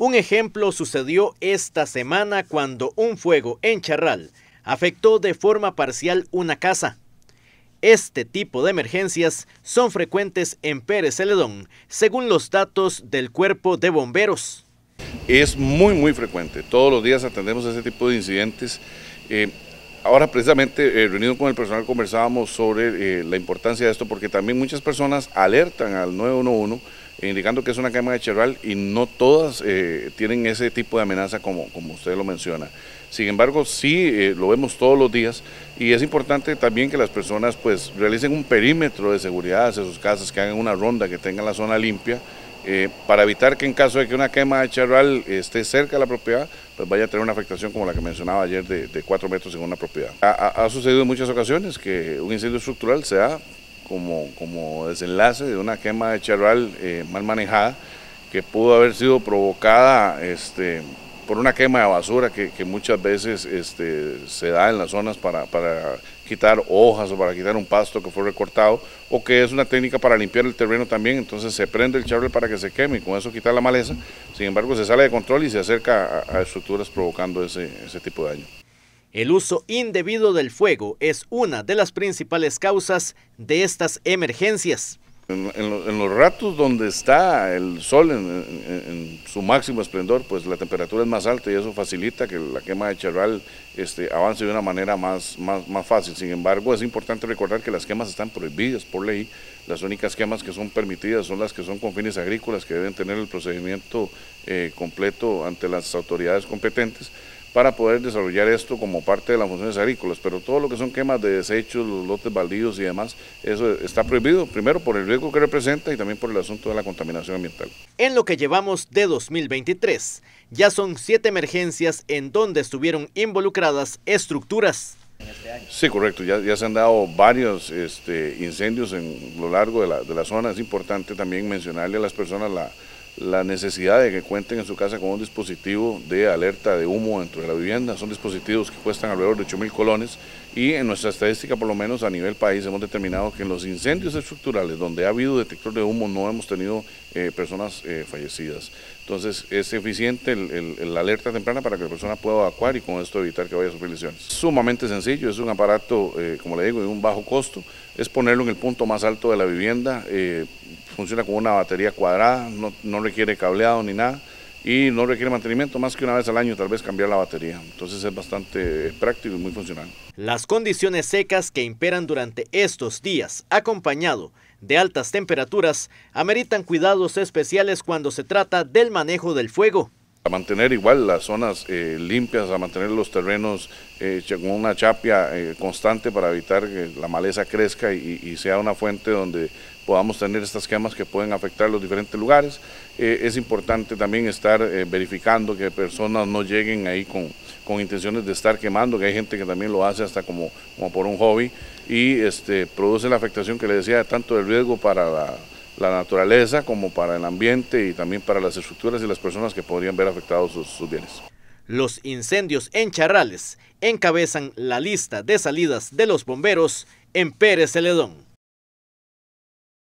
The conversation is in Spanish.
Un ejemplo sucedió esta semana cuando un fuego en Charral afectó de forma parcial una casa. Este tipo de emergencias son frecuentes en Pérez Celedón, según los datos del Cuerpo de Bomberos. Es muy, muy frecuente. Todos los días atendemos ese tipo de incidentes. Eh, ahora precisamente, eh, reunido con el personal, conversábamos sobre eh, la importancia de esto, porque también muchas personas alertan al 911 indicando que es una quema de Cherral y no todas tienen ese tipo de amenaza como, como usted lo menciona. Sin embargo, sí eh, lo vemos todos los días y es importante también que las personas pues realicen un perímetro de seguridad hacia sus casas, que hagan una ronda, que tengan la zona limpia, eh, para evitar que en caso de que una quema de charral esté cerca de la propiedad, pues vaya a tener una afectación como la que mencionaba ayer de, de 4 metros en una propiedad. Ha, sucedido en muchas ocasiones que un incendio estructural se da como, como desenlace de una quema de charral eh, mal manejada, que pudo haber sido provocada este, por una quema de basura que, muchas veces este, se da en las zonas para, quitar hojas o para quitar un pasto que fue recortado, o que es una técnica para limpiar el terreno también, entonces se prende el charle para que se queme y con eso quitar la maleza, sin embargo se sale de control y se acerca a, estructuras provocando ese, ese tipo de daño. El uso indebido del fuego es una de las principales causas de estas emergencias. En, los ratos donde está el sol en, su máximo esplendor, pues la temperatura es más alta y eso facilita que la quema de charral este, avance de una manera más, más, más fácil. Sin embargo, es importante recordar que las quemas están prohibidas por ley. Las únicas quemas que son permitidas son las que son con fines agrícolas, que deben tener el procedimiento eh, completo ante las autoridades competentes para poder desarrollar esto como parte de las funciones agrícolas, pero todo lo que son quemas de desechos, los lotes baldíos y demás, eso está prohibido, primero por el riesgo que representa y también por el asunto de la contaminación ambiental. En lo que llevamos de 2023, ya son siete emergencias en donde estuvieron involucradas estructuras. Sí, correcto, ya, ya se han dado varios este, incendios en lo largo de la, de la zona, es importante también mencionarle a las personas la la necesidad de que cuenten en su casa con un dispositivo de alerta de humo dentro de la vivienda. Son dispositivos que cuestan alrededor de 8 mil colones y en nuestra estadística, por lo menos a nivel país, hemos determinado que en los incendios estructurales donde ha habido detector de humo no hemos tenido eh, personas eh, fallecidas. Entonces es eficiente la alerta temprana para que la persona pueda evacuar y con esto evitar que vaya a sufrir lesiones. Sumamente sencillo, es un aparato, eh, como le digo, de un bajo costo, es ponerlo en el punto más alto de la vivienda, funciona con una batería cuadrada, no, requiere cableado ni nada y no requiere mantenimiento más que una vez al año tal vez cambiar la batería. Entonces es bastante práctico y muy funcional. Las condiciones secas que imperan durante estos días, acompañado de altas temperaturas, ameritan cuidados especiales cuando se trata del manejo del fuego. A mantener igual las zonas eh, limpias, a mantener los terrenos eh, con una chapia eh, constante para evitar que la maleza crezca y, sea una fuente donde podamos tener estas quemas que pueden afectar los diferentes lugares. es importante también estar verificando que personas no lleguen ahí con, con, intenciones de estar quemando, que hay gente que también lo hace hasta como, como por un hobby y este, produce la afectación que le decía tanto del riesgo para la la naturaleza como para el ambiente y también para las estructuras y las personas que podrían ver afectados sus, bienes. Los incendios en Charrales encabezan la lista de salidas de los bomberos en Pérez Celedón.